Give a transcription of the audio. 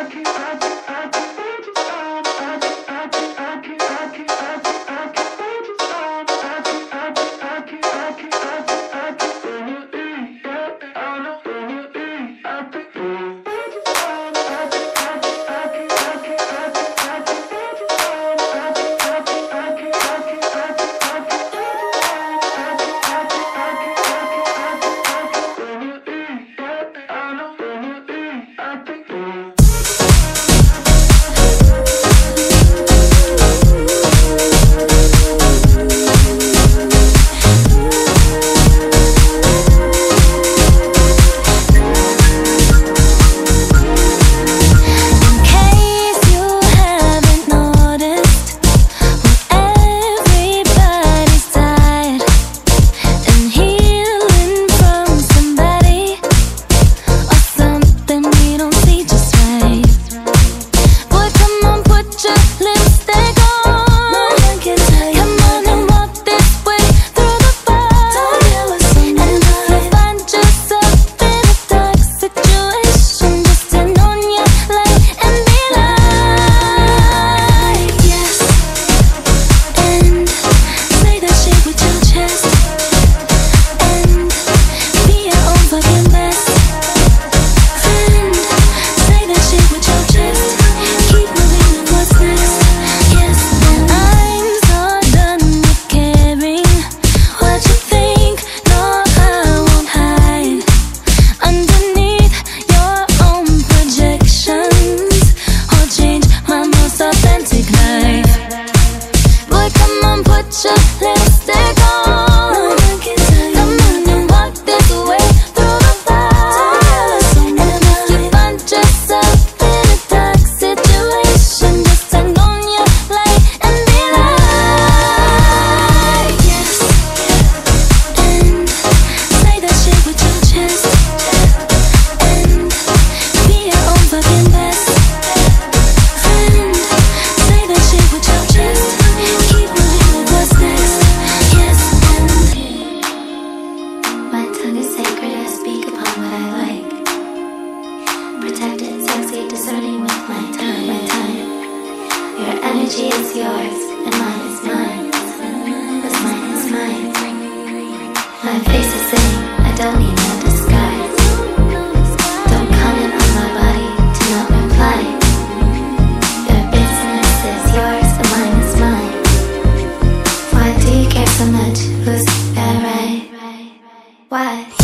I keep, I keep. energy is yours and mine is mine. But mine is mine. My face is sitting, I don't need no disguise. Don't comment on my body, not reply. Your business is yours and mine is mine. Why do you care so much? Who's alright? Why?